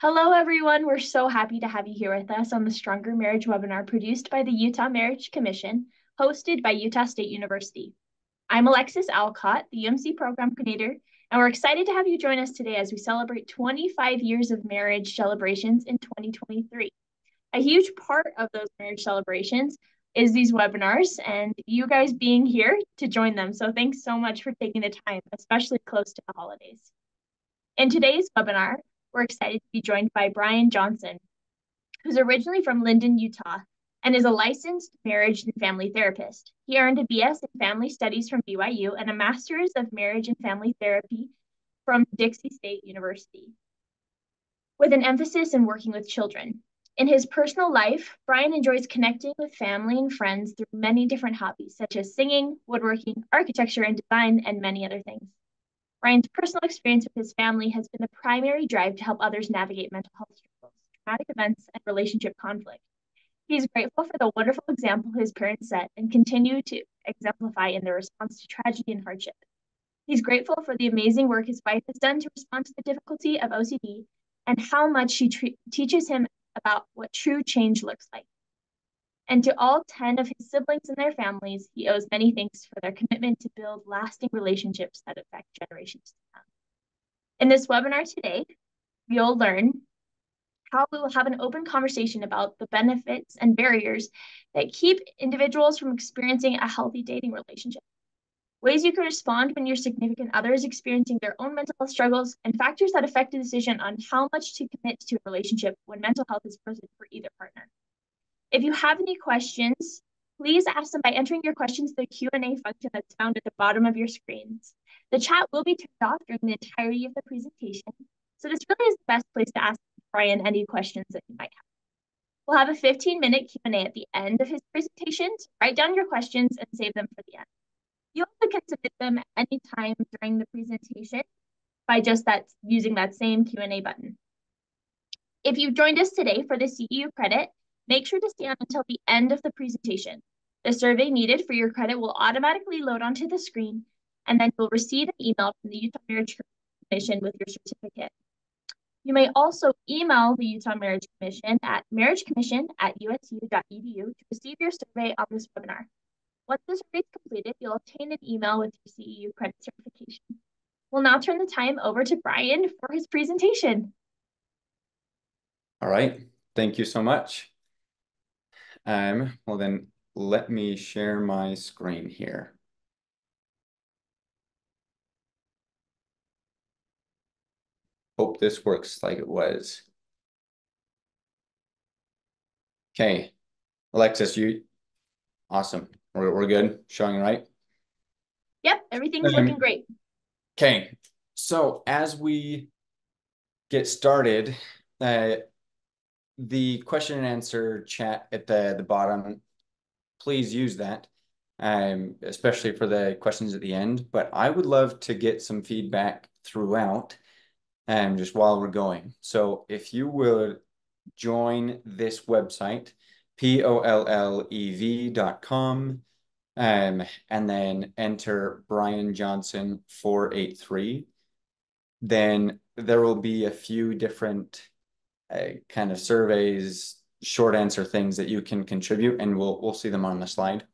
Hello, everyone. We're so happy to have you here with us on the Stronger Marriage webinar produced by the Utah Marriage Commission, hosted by Utah State University. I'm Alexis Alcott, the UMC program coordinator, and we're excited to have you join us today as we celebrate 25 years of marriage celebrations in 2023. A huge part of those marriage celebrations is these webinars and you guys being here to join them. So thanks so much for taking the time, especially close to the holidays. In today's webinar, we're excited to be joined by Brian Johnson, who's originally from Lindon, Utah, and is a licensed marriage and family therapist. He earned a BS in family studies from BYU and a master's of marriage and family therapy from Dixie State University, with an emphasis in working with children. In his personal life, Brian enjoys connecting with family and friends through many different hobbies, such as singing, woodworking, architecture and design, and many other things. Brian's personal experience with his family has been the primary drive to help others navigate mental health struggles, traumatic events, and relationship conflict. He is grateful for the wonderful example his parents set and continue to exemplify in their response to tragedy and hardship. He's grateful for the amazing work his wife has done to respond to the difficulty of OCD and how much she teaches him about what true change looks like. And to all 10 of his siblings and their families, he owes many thanks for their commitment to build lasting relationships that affect generations to come. In this webinar today, you'll learn how we will have an open conversation about the benefits and barriers that keep individuals from experiencing a healthy dating relationship, ways you can respond when your significant other is experiencing their own mental health struggles, and factors that affect a decision on how much to commit to a relationship when mental health is present for either partner. If you have any questions, please ask them by entering your questions to the Q&A function that's found at the bottom of your screens. The chat will be turned off during the entirety of the presentation, so this really is the best place to ask Brian any questions that you might have. We'll have a 15-minute Q&A at the end of his presentation, so write down your questions and save them for the end. You also can submit them anytime during the presentation by just that using that same Q&A button. If you've joined us today for the CEU credit, Make sure to stay on until the end of the presentation. The survey needed for your credit will automatically load onto the screen, and then you'll receive an email from the Utah Marriage Commission with your certificate. You may also email the Utah Marriage Commission at marriagecommission at usu.edu to receive your survey on this webinar. Once the survey is completed, you'll obtain an email with your CEU credit certification. We'll now turn the time over to Brian for his presentation. All right, thank you so much. Um, well then let me share my screen here. Hope this works like it was. Okay, Alexis, you, awesome. We're, we're good, showing right? Yep, everything's um, looking great. Okay, so as we get started, uh, the question and answer chat at the, the bottom, please use that, um, especially for the questions at the end. But I would love to get some feedback throughout um, just while we're going. So if you would join this website, P-O-L-L-E-V dot com, um, and then enter Brian Johnson 483, then there will be a few different kind of surveys, short answer things that you can contribute, and we'll we'll see them on the slide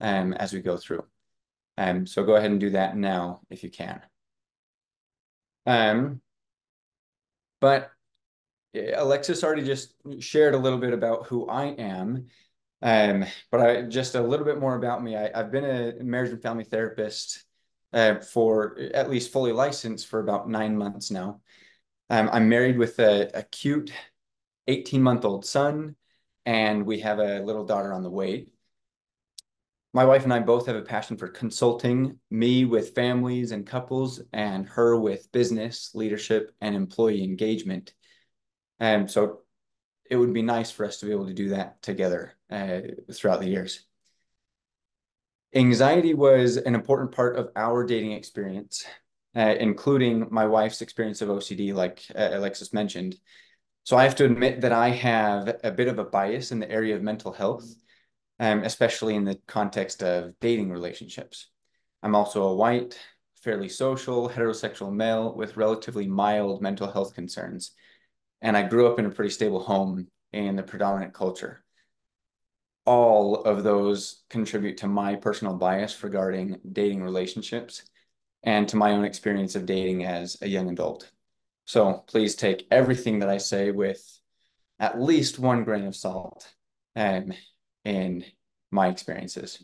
um, as we go through. Um, so go ahead and do that now if you can. Um, but Alexis already just shared a little bit about who I am. Um, but I just a little bit more about me. I, have been a marriage and family therapist uh, for at least fully licensed for about nine months now. Um, I'm married with a, a cute 18 month old son, and we have a little daughter on the way. My wife and I both have a passion for consulting, me with families and couples, and her with business, leadership, and employee engagement. And so it would be nice for us to be able to do that together uh, throughout the years. Anxiety was an important part of our dating experience uh, including my wife's experience of OCD, like uh, Alexis mentioned. So I have to admit that I have a bit of a bias in the area of mental health, um, especially in the context of dating relationships. I'm also a white, fairly social, heterosexual male with relatively mild mental health concerns. and I grew up in a pretty stable home in the predominant culture. All of those contribute to my personal bias regarding dating relationships and to my own experience of dating as a young adult. So please take everything that I say with at least one grain of salt um, in my experiences.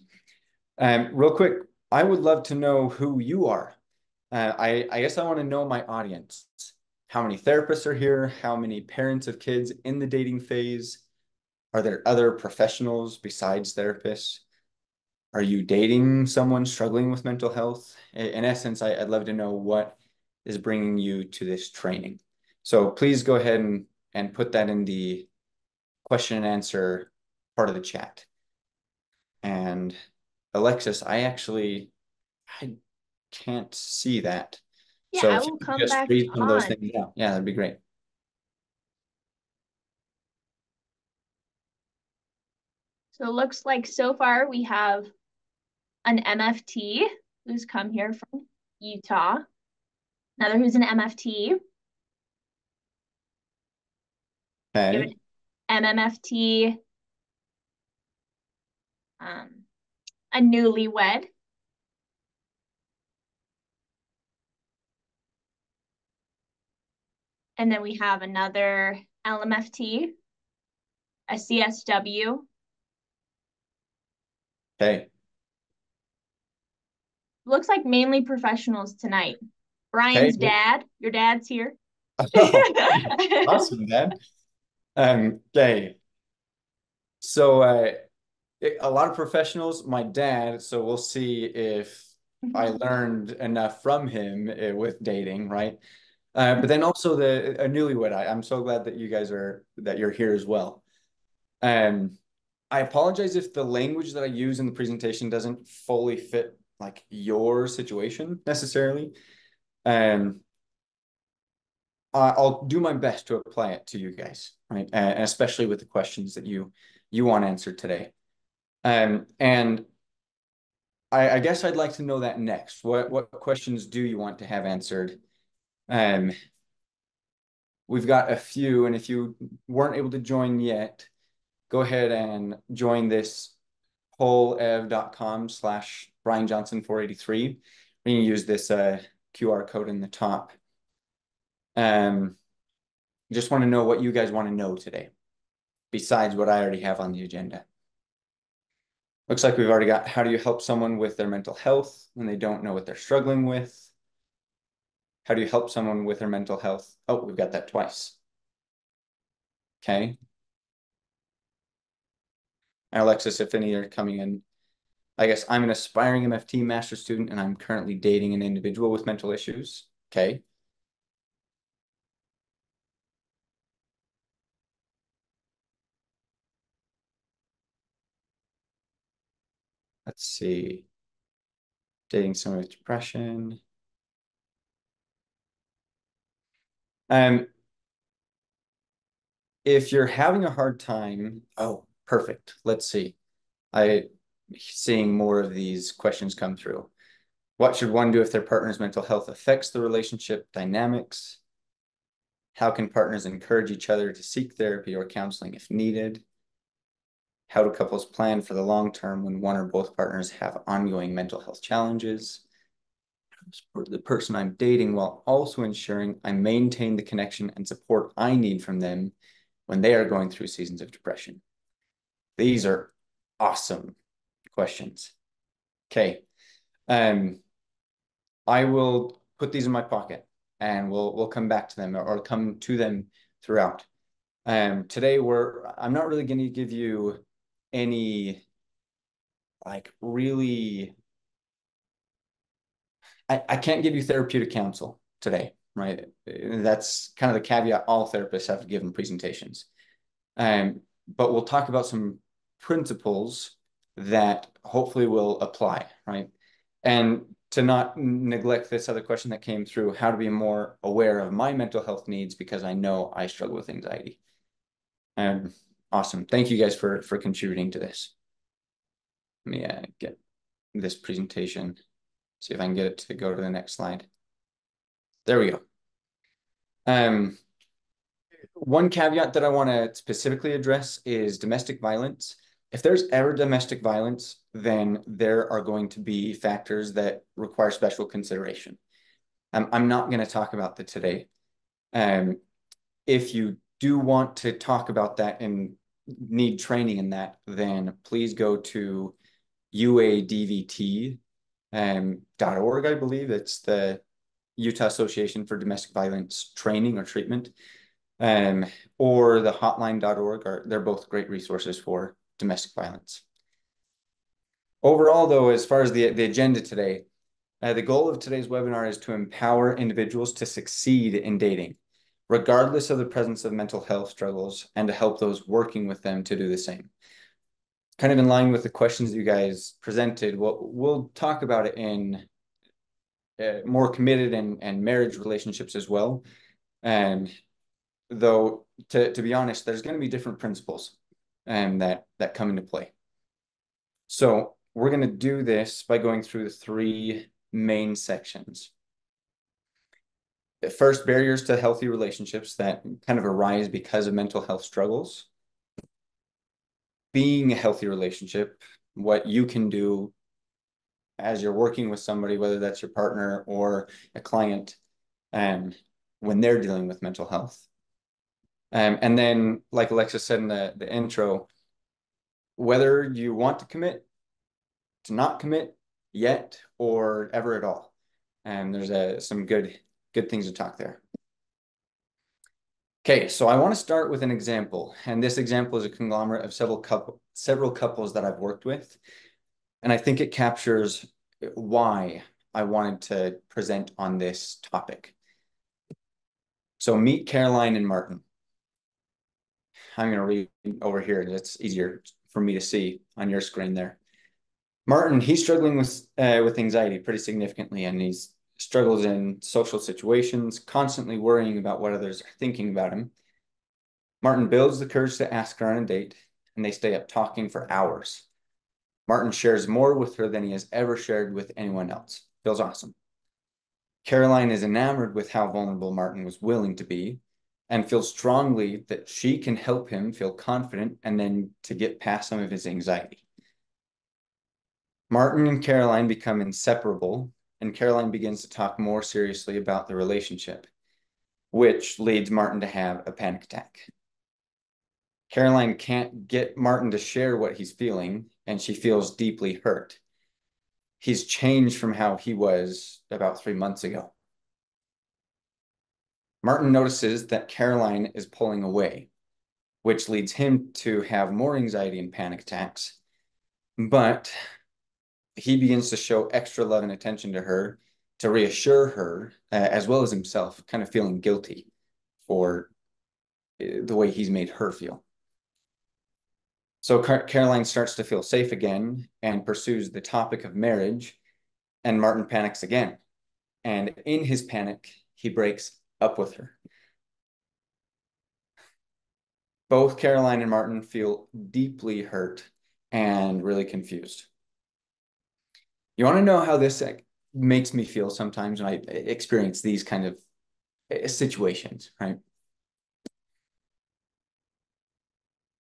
Um, real quick, I would love to know who you are. Uh, I, I guess I want to know my audience. How many therapists are here? How many parents of kids in the dating phase? Are there other professionals besides therapists? Are you dating someone struggling with mental health? In essence, I, would love to know what is bringing you to this training. So please go ahead and, and put that in the question and answer part of the chat. And Alexis, I actually I can't see that. Yeah, so I will come just back read some on. of those things down. Yeah, that'd be great. So it looks like so far we have an MFT who's come here from Utah. Another who's an MFT. Okay. MMFT. Um, a newlywed. And then we have another LMFT, a CSW. Okay. Looks like mainly professionals tonight. Brian's okay. dad, your dad's here. awesome, Dad. Um, okay. So uh, a lot of professionals, my dad, so we'll see if I learned enough from him uh, with dating, right? Uh, but then also the a newlywed. I, I'm so glad that you guys are that you're here as well. Um, I apologize if the language that I use in the presentation doesn't fully fit like your situation necessarily. Um, I'll do my best to apply it to you guys, right? And especially with the questions that you you want answered today. Um, and I, I guess I'd like to know that next. What what questions do you want to have answered um, we've got a few, and if you weren't able to join yet, go ahead and join this polev.com slash Brian Johnson 483. You can use this uh, QR code in the top. Um, just want to know what you guys want to know today, besides what I already have on the agenda. Looks like we've already got how do you help someone with their mental health when they don't know what they're struggling with? How do you help someone with their mental health? Oh, we've got that twice. Okay. Alexis, if any are coming in, I guess I'm an aspiring MFT master student and I'm currently dating an individual with mental issues. Okay. Let's see. Dating someone with depression. Um, if you're having a hard time, oh, perfect. Let's see. I seeing more of these questions come through. What should one do if their partner's mental health affects the relationship dynamics? How can partners encourage each other to seek therapy or counseling if needed? How do couples plan for the long term when one or both partners have ongoing mental health challenges? support the person I'm dating while also ensuring I maintain the connection and support I need from them when they are going through seasons of depression? These are awesome questions. Okay. Um, I will put these in my pocket and we'll we'll come back to them or, come to them throughout. Um, today we're I'm not really going to give you any like really I, I can't give you therapeutic counsel today, right? That's kind of the caveat all therapists have given presentations. Um, but we'll talk about some principles that hopefully will apply, right? And to not neglect this other question that came through, how to be more aware of my mental health needs because I know I struggle with anxiety. Um, awesome. Thank you guys for, for contributing to this. Let me uh, get this presentation. See if I can get it to go to the next slide. There we go. Um, one caveat that I want to specifically address is domestic violence. If there's ever domestic violence, then there are going to be factors that require special consideration. Um, I'm not going to talk about that today. Um, if you do want to talk about that and need training in that, then please go to uadvt.org, um, .org, I believe. It's the Utah Association for Domestic Violence Training or Treatment, um, or the hotline.org. Are, they're both great resources for domestic violence. Overall, though, as far as the, the agenda today, uh, the goal of today's webinar is to empower individuals to succeed in dating, regardless of the presence of mental health struggles, and to help those working with them to do the same. Kind of in line with the questions you guys presented, we'll, we'll talk about it in uh, more committed and, and marriage relationships as well. And though, to, to be honest, there's going to be different principles um, that, that come into play. So we're going to do this by going through the three main sections. The First, barriers to healthy relationships that kind of arise because of mental health struggles. Being a healthy relationship, what you can do as you're working with somebody, whether that's your partner or a client, um, when they're dealing with mental health. Um, and then, like Alexa said in the, the intro, whether you want to commit, to not commit yet, or ever at all. And there's a, some good good things to talk there. Okay, so I want to start with an example, and this example is a conglomerate of several couple several couples that I've worked with. And I think it captures why I wanted to present on this topic. So meet Caroline and Martin. I'm going to read over here. It's easier for me to see on your screen there. Martin, he's struggling with uh, with anxiety pretty significantly, and he's struggles in social situations, constantly worrying about what others are thinking about him. Martin builds the courage to ask her on a date, and they stay up talking for hours. Martin shares more with her than he has ever shared with anyone else. Feels awesome. Caroline is enamored with how vulnerable Martin was willing to be and feels strongly that she can help him feel confident and then to get past some of his anxiety. Martin and Caroline become inseparable, and Caroline begins to talk more seriously about the relationship, which leads Martin to have a panic attack. Caroline can't get Martin to share what he's feeling, and she feels deeply hurt. He's changed from how he was about three months ago. Martin notices that Caroline is pulling away, which leads him to have more anxiety and panic attacks. But he begins to show extra love and attention to her to reassure her, uh, as well as himself, kind of feeling guilty for uh, the way he's made her feel. So Car Caroline starts to feel safe again and pursues the topic of marriage, and Martin panics again. And in his panic, he breaks up with her. Both Caroline and Martin feel deeply hurt and really confused. You want to know how this makes me feel sometimes when I experience these kind of eh, situations, right?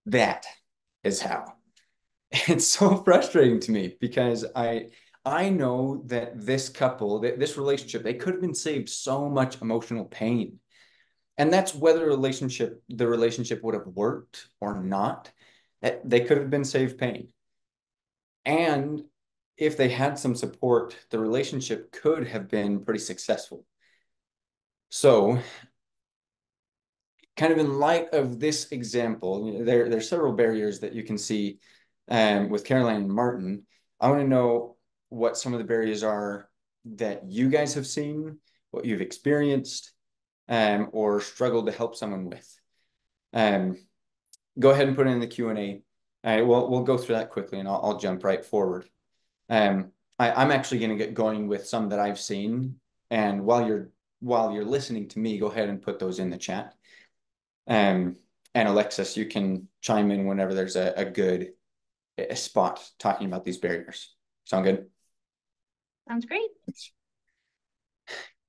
That is how. It's so frustrating to me because I I know that this couple, that this relationship, they could have been saved so much emotional pain. And that's whether relationship the relationship would have worked or not. That they could have been saved pain. And if they had some support, the relationship could have been pretty successful. So kind of in light of this example, there, there are several barriers that you can see um, with Caroline and Martin. I want to know what some of the barriers are that you guys have seen, what you've experienced, um, or struggled to help someone with. Um, go ahead and put it in the Q&A. All right, we'll, we'll go through that quickly and I'll, I'll jump right forward. Um, I, I'm actually going to get going with some that I've seen. And while you're while you're listening to me, go ahead and put those in the chat. Um, and Alexis, you can chime in whenever there's a, a good a spot talking about these barriers. Sound good? Sounds great.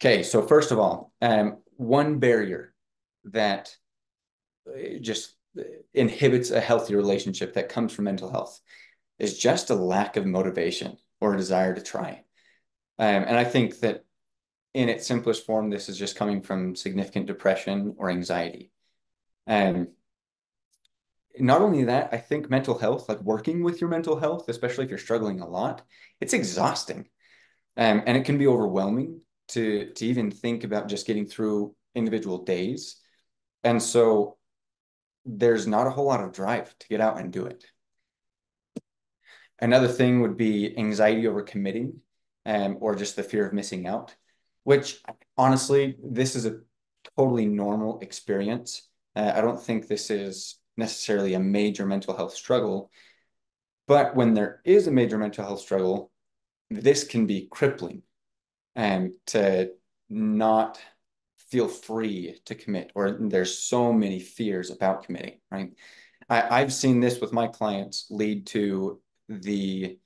Okay, so first of all, um, one barrier that just inhibits a healthy relationship that comes from mental health is just a lack of motivation or a desire to try. Um, and I think that in its simplest form, this is just coming from significant depression or anxiety. And um, not only that, I think mental health, like working with your mental health, especially if you're struggling a lot, it's exhausting. Um, and it can be overwhelming to, to even think about just getting through individual days. And so there's not a whole lot of drive to get out and do it. Another thing would be anxiety over committing um, or just the fear of missing out, which honestly, this is a totally normal experience. Uh, I don't think this is necessarily a major mental health struggle. But when there is a major mental health struggle, this can be crippling and to not feel free to commit or there's so many fears about committing right? I, i've seen this with my clients lead to the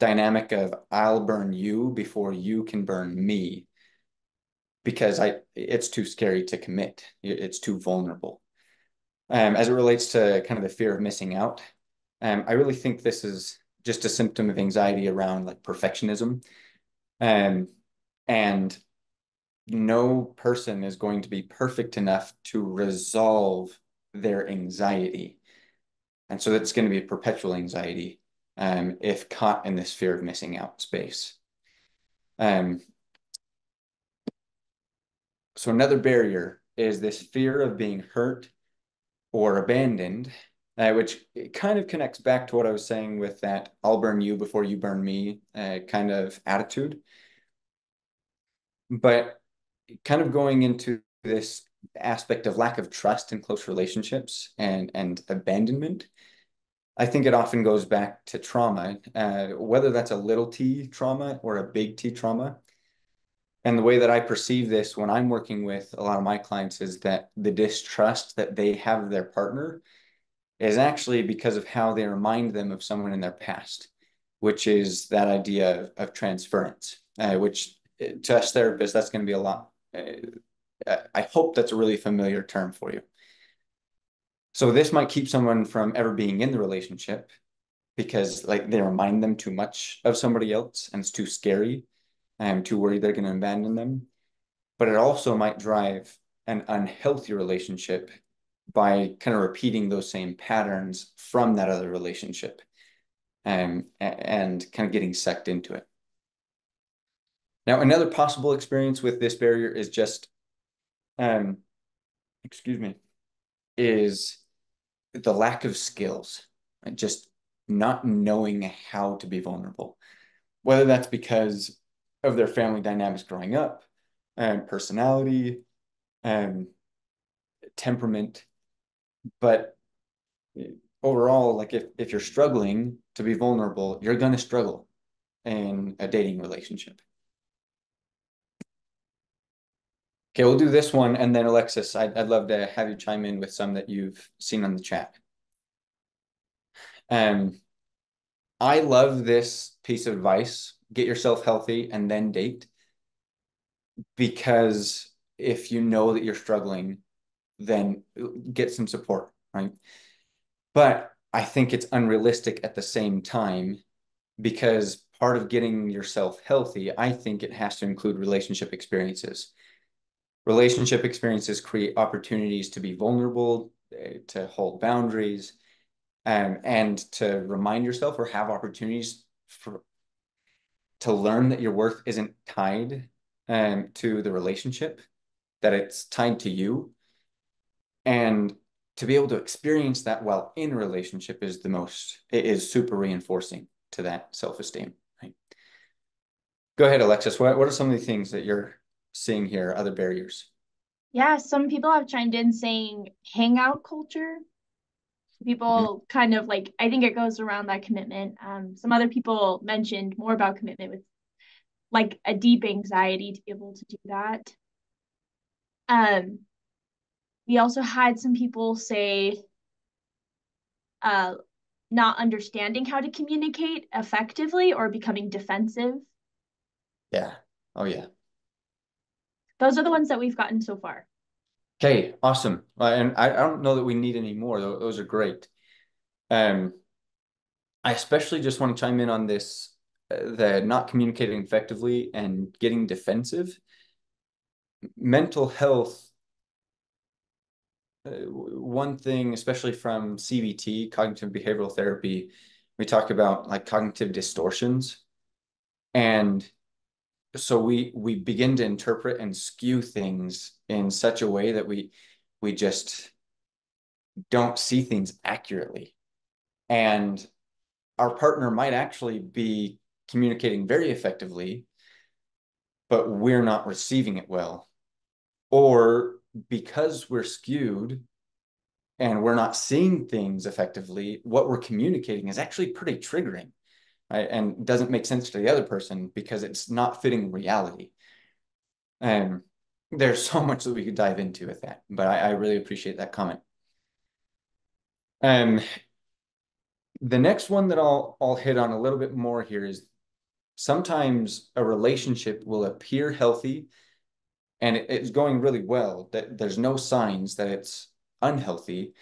dynamic of i'll burn you before you can burn me because i it's too scary to commit. It's too vulnerable. Um, as it relates to kind of the fear of missing out um, i really think this is just a symptom of anxiety around like perfectionism um, and no person is going to be perfect enough to resolve their anxiety. And so that's going to be a perpetual anxiety um, if caught in this fear of missing out space. Um, so another barrier is this fear of being hurt or abandoned, uh, which kind of connects back to what I was saying with that I'll burn you before you burn me uh, kind of attitude. But kind of going into this aspect of lack of trust in close relationships and and abandonment i think it often goes back to trauma uh, whether that's a little t trauma or a big t trauma and the way that i perceive this when i'm working with a lot of my clients is that the distrust that they have their partner is actually because of how they remind them of someone in their past which is that idea of, of transference uh, which to us therapists that's going to be a lot uh, I hope that's a really familiar term for you. So this might keep someone from ever being in the relationship because like they remind them too much of somebody else and it's too scary. I'm too worried they're going to abandon them. But it also might drive an unhealthy relationship by kind of repeating those same patterns from that other relationship um, and kind of getting sucked into it. Now, another possible experience with this barrier is just, um, excuse me, is the lack of skills, and just not knowing how to be vulnerable. Whether that's because of their family dynamics growing up, and personality, and temperament, but overall, like if, if you're struggling to be vulnerable, you're going to struggle in a dating relationship. Okay, we'll do this one, and then Alexis, I'd, I'd love to have you chime in with some that you've seen on the chat. Um, I love this piece of advice, get yourself healthy and then date. Because if you know that you're struggling, then get some support, right? But I think it's unrealistic at the same time because part of getting yourself healthy, I think it has to include relationship experiences relationship experiences create opportunities to be vulnerable, eh, to hold boundaries, um, and to remind yourself or have opportunities for to learn that your worth isn't tied um, to the relationship, that it's tied to you. And to be able to experience that while in a relationship is the most, it is super reinforcing to that self-esteem. Right? Go ahead, Alexis. What, what are some of the things that you're seeing here, other barriers? Yeah, some people have chimed in saying hangout culture. People mm-hmm. kind of like, I think it goes around that commitment. Um, some other people mentioned more about commitment with like a deep anxiety to be able to do that. Um, we also had some people say uh, not understanding how to communicate effectively or becoming defensive. Yeah. Oh, yeah. Those are the ones that we've gotten so far. Okay, awesome. And I, I don't know that we need any more. Those are great. Um, I especially just want to chime in on this, uh, the not communicating effectively and getting defensive. Mental health, Uh, one thing, especially from CBT, cognitive behavioral therapy, we talk about like cognitive distortions. And so we we begin to interpret and skew things in such a way that we we just don't see things accurately and our partner might actually be communicating very effectively but we're not receiving it well or because we're skewed and we're not seeing things effectively what we're communicating is actually pretty triggering right? and doesn't make sense to the other person because it's not fitting reality. And there's so much that we could dive into with that, but I, I really appreciate that comment. Um, the next one that I'll I'll hit on a little bit more here is sometimes a relationship will appear healthy and it, it's going really well that there's no signs that it's unhealthy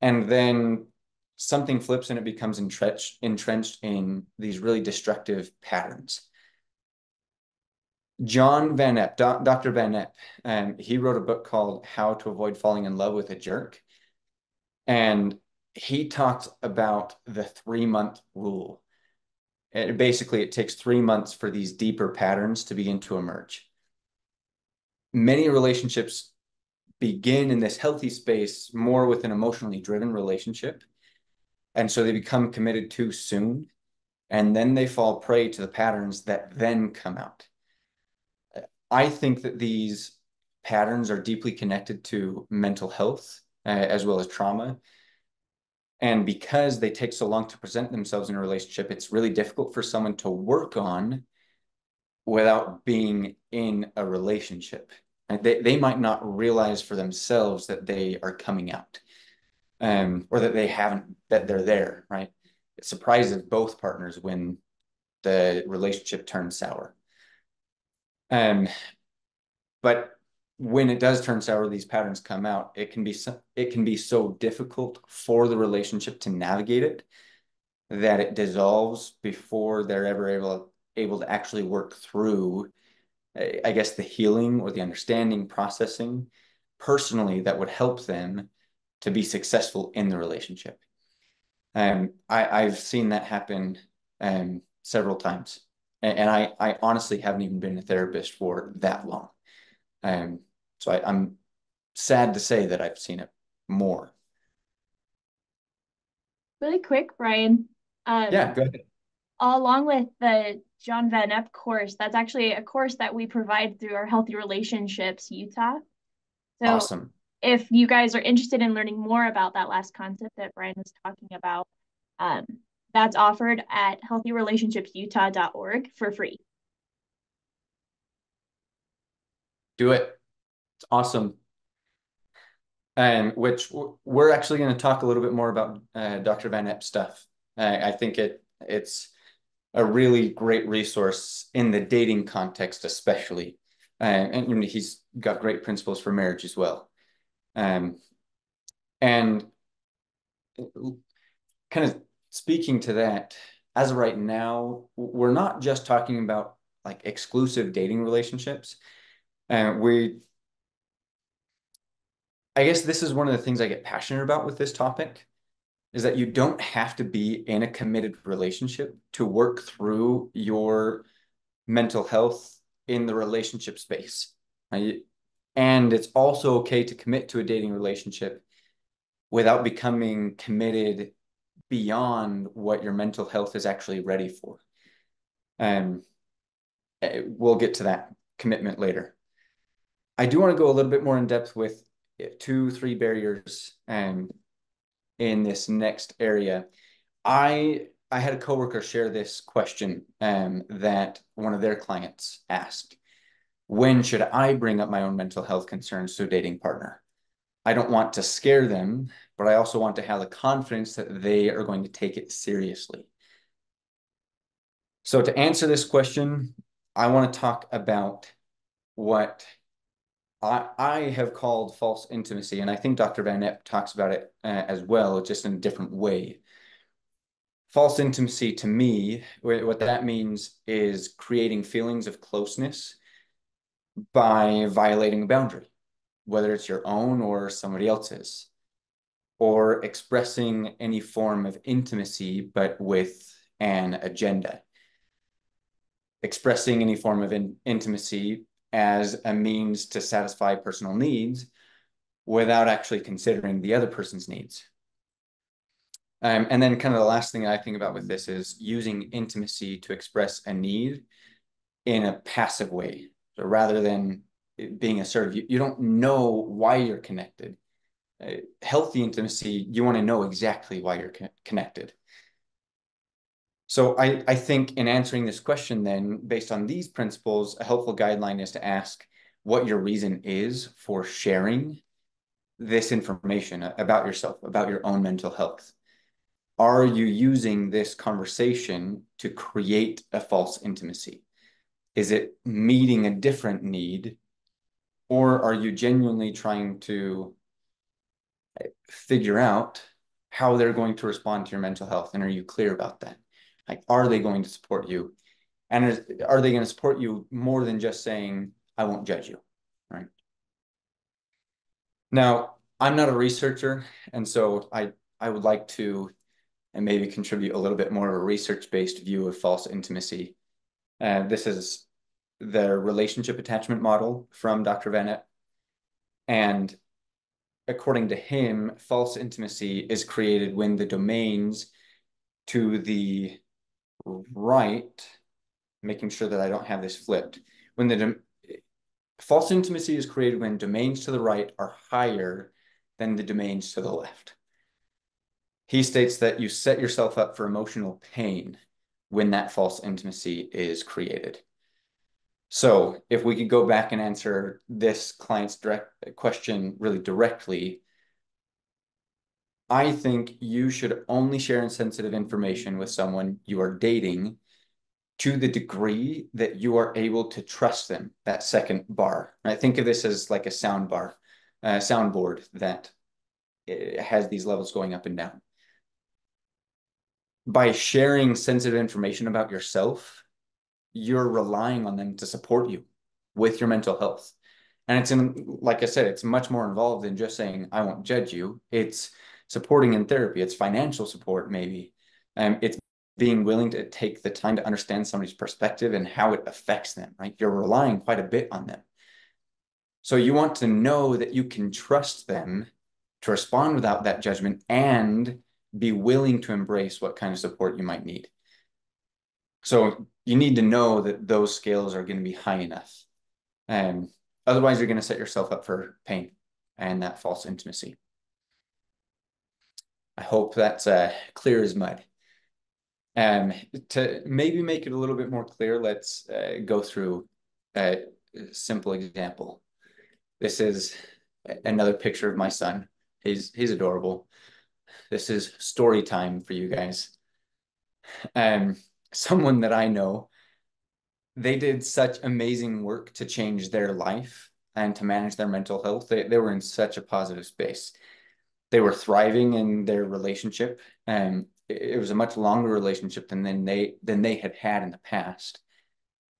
and then something flips and it becomes entrenched, entrenched in these really destructive patterns. John Van Epp, Do Dr. Van Epp, um, he wrote a book called How to Avoid Falling in Love with a Jerk. And he talked about the three month rule. It, basically, it takes three months for these deeper patterns to begin to emerge. Many relationships begin in this healthy space more with an emotionally driven relationship and so they become committed too soon. And then they fall prey to the patterns that then come out. I think that these patterns are deeply connected to mental health uh, as well as trauma. And because they take so long to present themselves in a relationship, it's really difficult for someone to work on without being in a relationship. They, they might not realize for themselves that they are coming out um, or that they haven't that they're there, right? It surprises both partners when the relationship turns sour. Um, but when it does turn sour, these patterns come out. It can be so, it can be so difficult for the relationship to navigate it that it dissolves before they're ever able able to actually work through, I guess, the healing or the understanding processing personally that would help them to be successful in the relationship. Um, I, I've seen that happen um, several times. And, and I, I honestly haven't even been a therapist for that long. Um, so I, I'm sad to say that I've seen it more. Really quick, Brian. Um, yeah, go ahead. Along with the John Van Epp course, that's actually a course that we provide through our Healthy Relationships Utah. So awesome if you guys are interested in learning more about that last concept that Brian was talking about, um, that's offered at healthyrelationshipsutah.org for free. Do it. It's awesome. And which we're actually going to talk a little bit more about uh, Dr. Van Epp stuff. Uh, I think it it's a really great resource in the dating context, especially. Uh, and he's got great principles for marriage as well. Um, and kind of speaking to that, as of right now, we're not just talking about like exclusive dating relationships. And uh, we, I guess this is one of the things I get passionate about with this topic is that you don't have to be in a committed relationship to work through your mental health in the relationship space. And it's also okay to commit to a dating relationship without becoming committed beyond what your mental health is actually ready for. Um, eh, we'll get to that commitment later. I do want to go a little bit more in depth with two, three barriers um, in this next area. I I had a coworker share this question um, that one of their clients asked when should I bring up my own mental health concerns to a dating partner? I don't want to scare them, but I also want to have the confidence that they are going to take it seriously. So to answer this question, I want to talk about what I, I have called false intimacy, and I think Dr. Van Epp talks about it uh, as well, just in a different way. False intimacy to me, what that means is creating feelings of closeness by violating a boundary, whether it's your own or somebody else's, or expressing any form of intimacy, but with an agenda. Expressing any form of in intimacy as a means to satisfy personal needs without actually considering the other person's needs. Um, and then kind of the last thing I think about with this is using intimacy to express a need in a passive way. So rather than being assertive, you, you don't know why you're connected. Uh, healthy intimacy, you want to know exactly why you're co connected. So I, I think in answering this question then, based on these principles, a helpful guideline is to ask what your reason is for sharing this information about yourself, about your own mental health. Are you using this conversation to create a false intimacy? Is it meeting a different need? Or are you genuinely trying to figure out how they're going to respond to your mental health? And are you clear about that? Like, are they going to support you? And is, are they going to support you more than just saying, I won't judge you, right? Now, I'm not a researcher, and so I, I would like to and maybe contribute a little bit more of a research-based view of false intimacy. Uh, this is the relationship attachment model from Dr. Epp. And according to him, false intimacy is created when the domains to the right, making sure that I don't have this flipped. When the false intimacy is created when domains to the right are higher than the domains to the left. He states that you set yourself up for emotional pain when that false intimacy is created. So if we could go back and answer this client's direct uh, question really directly, I think you should only share sensitive information with someone you are dating to the degree that you are able to trust them, that second bar. I think of this as like a sound bar, a soundboard that eh, has these levels going up and down. By sharing sensitive information about yourself, you're relying on them to support you with your mental health. And it's in, like I said, it's much more involved than just saying, I won't judge you. It's supporting in therapy, it's financial support, maybe. Um, it's being willing to take the time to understand somebody's perspective and how it affects them, right? You're relying quite a bit on them. So you want to know that you can trust them to respond without that judgment and be willing to embrace what kind of support you might need. So you need to know that those scales are going to be high enough. Um, otherwise, you're going to set yourself up for pain and that false intimacy. I hope that's uh, clear as mud. Um, to maybe make it a little bit more clear, let's uh, go through a simple example. This is another picture of my son. He's he's adorable. This is story time for you guys. Um, someone that I know, they did such amazing work to change their life and to manage their mental health. They, they were in such a positive space they were thriving in their relationship and it was a much longer relationship than, than they than they had had in the past.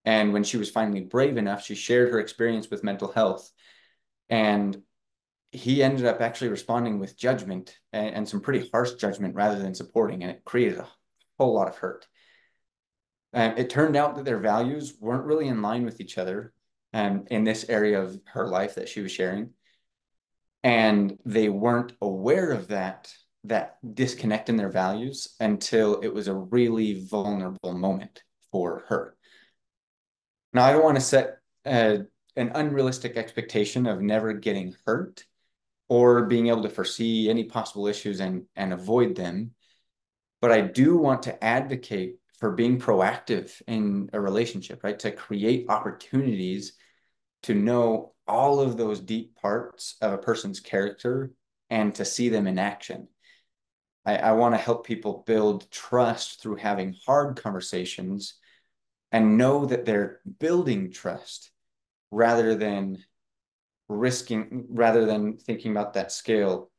And when she was finally brave enough she shared her experience with mental health. And he ended up actually responding with judgment and, and some pretty harsh judgment rather than supporting and it created a whole lot of hurt. Um, it turned out that their values weren't really in line with each other um, in this area of her life that she was sharing and they weren't aware of that that disconnect in their values until it was a really vulnerable moment for her. Now i don't want to set a, an unrealistic expectation of never getting hurt or being able to foresee any possible issues and and avoid them but i do want to advocate for being proactive in a relationship right? To create opportunities to know all of those deep parts of a person's character and to see them in action. I, I want to help people build trust through having hard conversations and know that they're building trust rather than risking rather than thinking about that scale,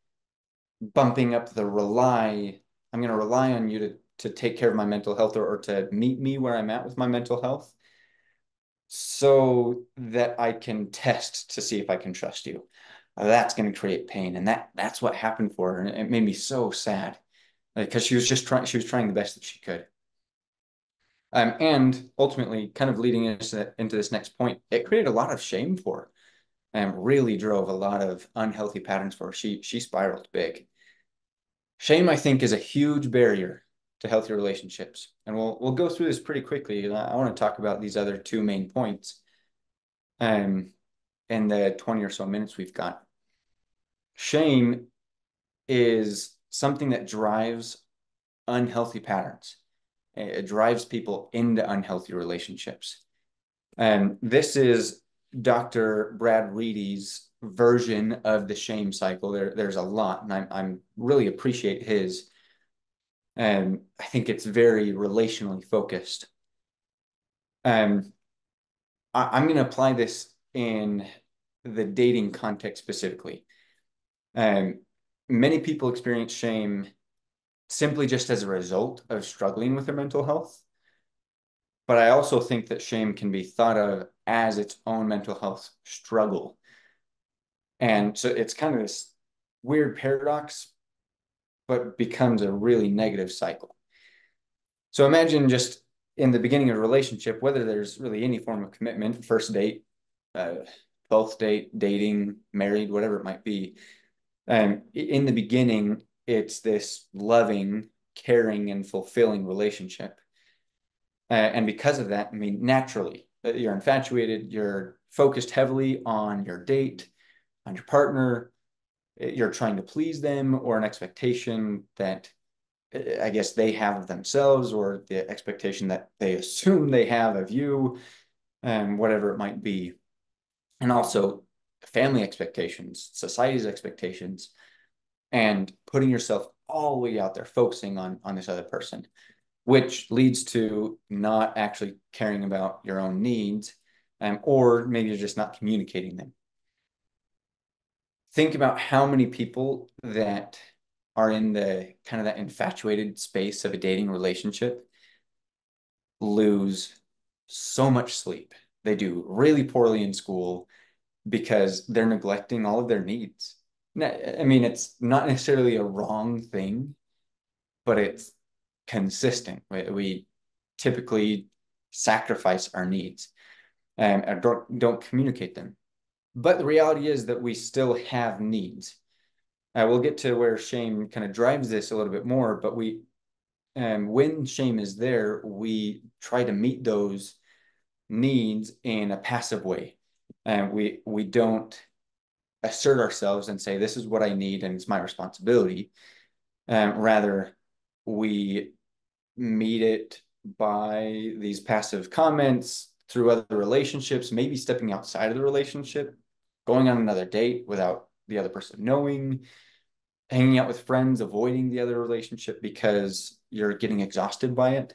bumping up the rely. I'm going to rely on you to to take care of my mental health or, or to meet me where I'm at with my mental health so that I can test to see if I can trust you. That's going to create pain. And that that's what happened for her. And it made me so sad because she was just trying, she was trying the best that she could. Um, and ultimately, kind of leading into, into this next point, it created a lot of shame for her and really drove a lot of unhealthy patterns for her. She, she spiraled big. Shame, I think, is a huge barrier to healthy relationships. And we'll we'll go through this pretty quickly. I want to talk about these other two main points um, in the 20 or so minutes we've got. Shame is something that drives unhealthy patterns. It drives people into unhealthy relationships. And this is Dr. Brad Reedy's version of the shame cycle. There, there's a lot, and I'm, I'm really appreciate his and I think it's very relationally focused. Um, I, am going to apply this in the dating context specifically. Um, many people experience shame simply just as a result of struggling with their mental health. But I also think that shame can be thought of as its own mental health struggle. And so it's kind of this weird paradox but becomes a really negative cycle. So imagine just in the beginning of a relationship, whether there's really any form of commitment, first date, uh, 12th date, dating, married, whatever it might be. Um, in the beginning, it's this loving, caring, and fulfilling relationship. Uh, and because of that, I mean, naturally, uh, you're infatuated, you're focused heavily on your date, on your partner, Eh, you're trying to please them or an expectation that eh, I guess they have of themselves or the expectation that they assume they have of you and whatever it might be. And also family expectations, society's expectations, and putting yourself all the way out there, focusing on, on this other person, which leads to not actually caring about your own needs, um, or maybe you're just not communicating them think about how many people that are in the kind of that infatuated space of a dating relationship lose so much sleep. They do really poorly in school because they're neglecting all of their needs. I mean, it's not necessarily a wrong thing, but it's consistent. We typically sacrifice our needs um, and don't, don't communicate them. But the reality is that we still have needs. Uh, we'll get to where shame kind of drives this a little bit more, but we, um, when shame is there, we try to meet those needs in a passive way. And we we don't assert ourselves and say, this is what I need and it's my responsibility. Um, rather, we meet it by these passive comments through other relationships, maybe stepping outside of the relationship going on another date without the other person knowing, hanging out with friends, avoiding the other relationship because you're getting exhausted by it,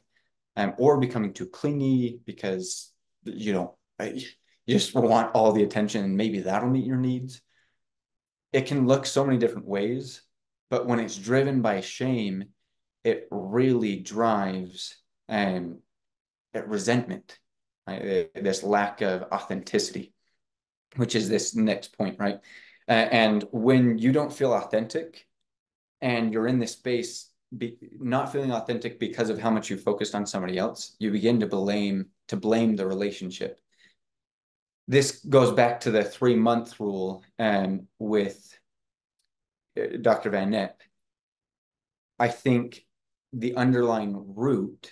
um, or becoming too clingy because you know you just want all the attention and maybe that'll meet your needs. It can look so many different ways, but when it's driven by shame, it really drives um, resentment, right? this lack of authenticity which is this next point, right? Uh, and when you don't feel authentic and you're in this space be, not feeling authentic because of how much you focused on somebody else, you begin to blame to blame the relationship. This goes back to the three month rule um, with uh, Dr. Van Epp. I think the underlying root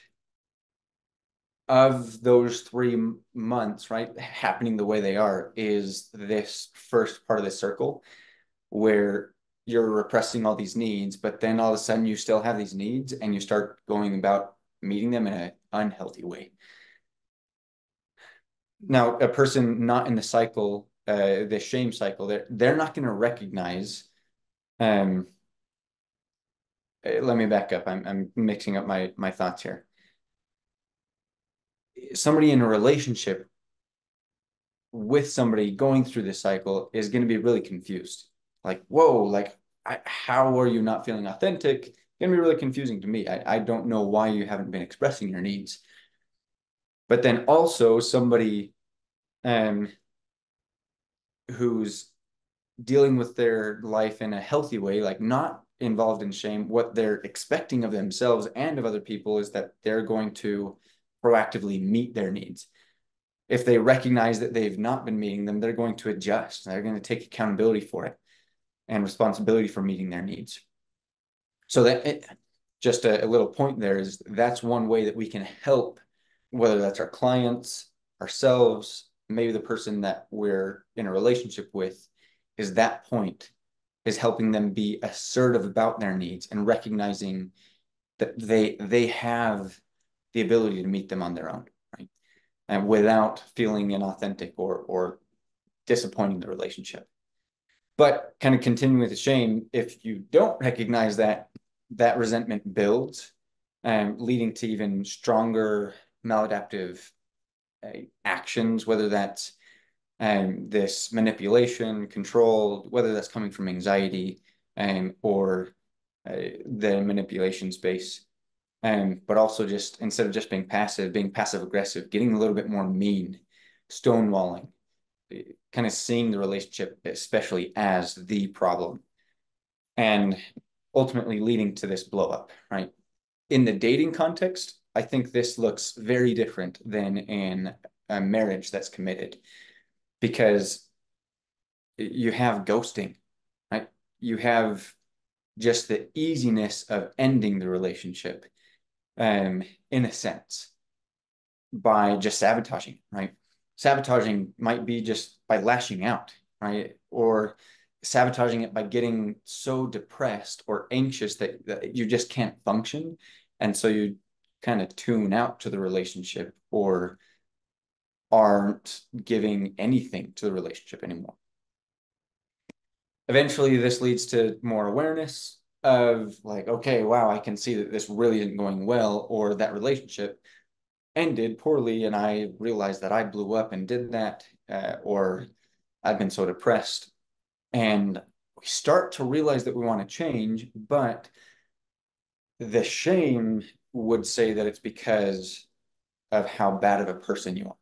of those three months, right, happening the way they are, is this first part of the circle where you're repressing all these needs, but then all of a sudden you still have these needs and you start going about meeting them in an unhealthy way. Now, a person not in the cycle, uh, the shame cycle, they're, they're not going to recognize. Um, uh, let me back up. I'm, I'm mixing up my, my thoughts here somebody in a relationship with somebody going through this cycle is going to be really confused. Like, whoa, like, I, how are you not feeling authentic? It's going to be really confusing to me. I, I don't know why you haven't been expressing your needs. But then also somebody um, who's dealing with their life in a healthy way, like not involved in shame, what they're expecting of themselves and of other people is that they're going to proactively meet their needs. If they recognize that they've not been meeting them, they're going to adjust. They're going to take accountability for it and responsibility for meeting their needs. So that it, just a, a little point there is that's one way that we can help, whether that's our clients, ourselves, maybe the person that we're in a relationship with, is that point is helping them be assertive about their needs and recognizing that they they have the ability to meet them on their own, right? And without feeling inauthentic or or disappointing the relationship. But kind of continuing with the shame, if you don't recognize that, that resentment builds, um, leading to even stronger maladaptive uh, actions, whether that's um, this manipulation, control, whether that's coming from anxiety um, or uh, the manipulation space. Um, but also just instead of just being passive, being passive aggressive, getting a little bit more mean, stonewalling, kind of seeing the relationship especially as the problem and ultimately leading to this blow up, right? In the dating context, I think this looks very different than in a marriage that's committed because you have ghosting, right? You have just the easiness of ending the relationship um, in a sense by just sabotaging, right? Sabotaging might be just by lashing out, right? Or sabotaging it by getting so depressed or anxious that, that you just can't function. And so you kind of tune out to the relationship or aren't giving anything to the relationship anymore. Eventually, this leads to more awareness of like, okay, wow, I can see that this really isn't going well, or that relationship ended poorly, and I realized that I blew up and did that, uh, or I've been so depressed. And we start to realize that we want to change, but the shame would say that it's because of how bad of a person you are.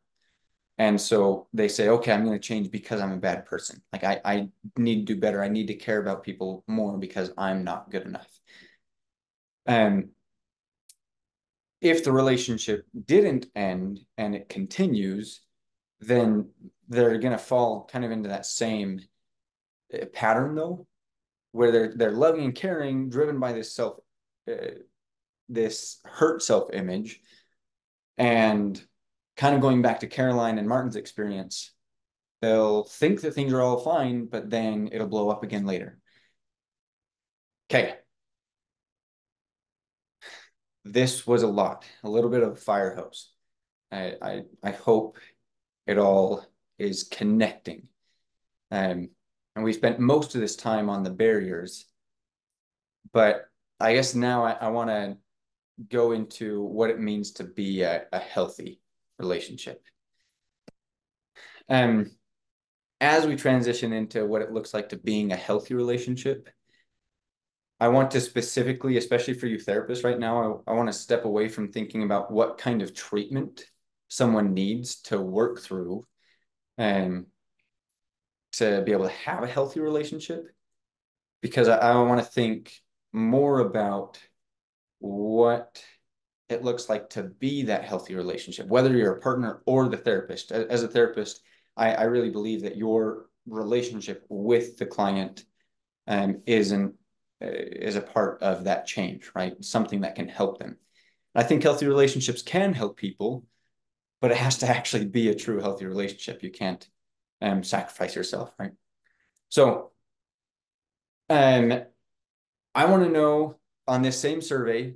And so they say, okay, I'm going to change because I'm a bad person. Like I, I need to do better. I need to care about people more because I'm not good enough. And if the relationship didn't end and it continues, then they're going to fall kind of into that same uh, pattern though, where they're they're loving and caring, driven by this self, uh, this hurt self image, and kind of going back to Caroline and Martin's experience, they'll think that things are all fine, but then it'll blow up again later. Okay. This was a lot, a little bit of a fire hose. I, I, I hope it all is connecting. Um, and we spent most of this time on the barriers, but I guess now I, I want to go into what it means to be a, a healthy relationship. Um, as we transition into what it looks like to being a healthy relationship, I want to specifically, especially for you therapists right now, I, I want to step away from thinking about what kind of treatment someone needs to work through and to be able to have a healthy relationship. Because I, I want to think more about what it looks like to be that healthy relationship, whether you're a partner or the therapist. As a therapist, I, I really believe that your relationship with the client um, is an uh, is a part of that change, right? Something that can help them. I think healthy relationships can help people, but it has to actually be a true healthy relationship. You can't um, sacrifice yourself, right? So, um, I want to know on this same survey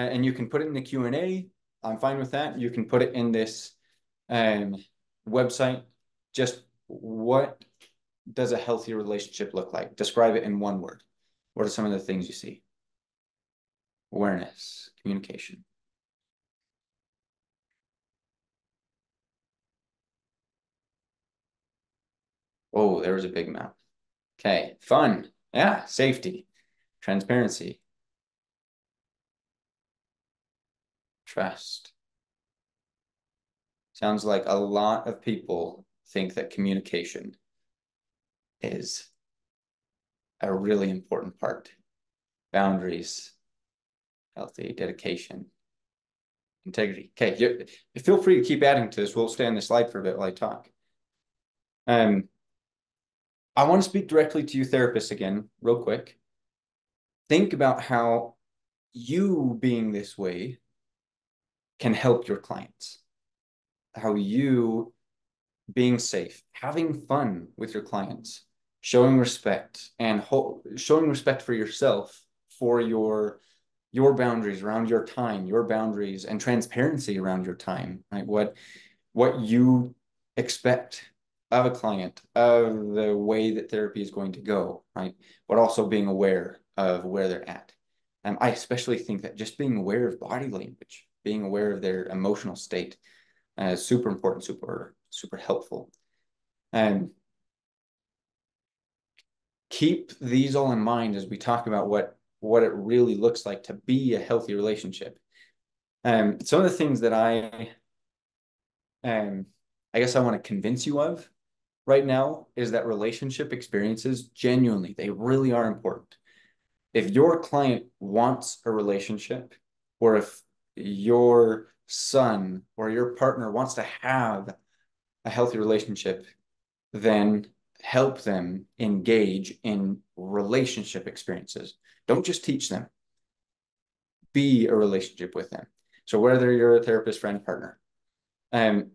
and you can put it in the Q&A. I'm fine with that. You can put it in this um, website. Just what does a healthy relationship look like? Describe it in one word. What are some of the things you see? Awareness, communication. Oh, there was a big mouth. Okay, fun. Yeah, safety, transparency, trust. Sounds like a lot of people think that communication is a really important part. Boundaries, healthy dedication, integrity. Okay, you, feel free to keep adding to this. We'll stay on the slide for a bit while I talk. Um, I want to speak directly to you therapists again, real quick. Think about how you being this way can help your clients. How you being safe, having fun with your clients, showing respect and showing respect for yourself, for your your boundaries around your time, your boundaries and transparency around your time, right? What what you expect of a client, of the way that therapy is going to go, right? But also being aware of where they're at. Um, I especially think that just being aware of body language, being aware of their emotional state, uh, super important, super super helpful. And keep these all in mind as we talk about what what it really looks like to be a healthy relationship. Um, some of the things that I um, I guess I want to convince you of right now is that relationship experiences genuinely, they really are important. If your client wants a relationship, or if your son or your partner wants to have a healthy relationship, then help them engage in relationship experiences. Don't just teach them. Be a relationship with them. So whether you're a therapist, friend, partner, um,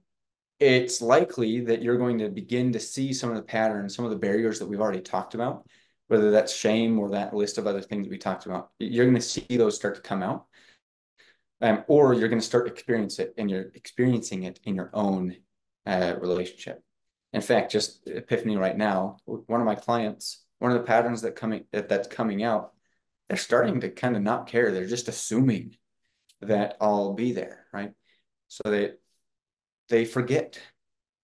it's likely that you're going to begin to see some of the patterns, some of the barriers that we've already talked about, whether that's shame or that list of other things we talked about. You're going to see those start to come out. Um, or you're going to start experience it and you're experiencing it in your own uh, relationship. In fact, just epiphany right now, one of my clients, one of the patterns that coming that, that's coming out, they're starting to kind of not care. They're just assuming that I'll be there, right? So they they forget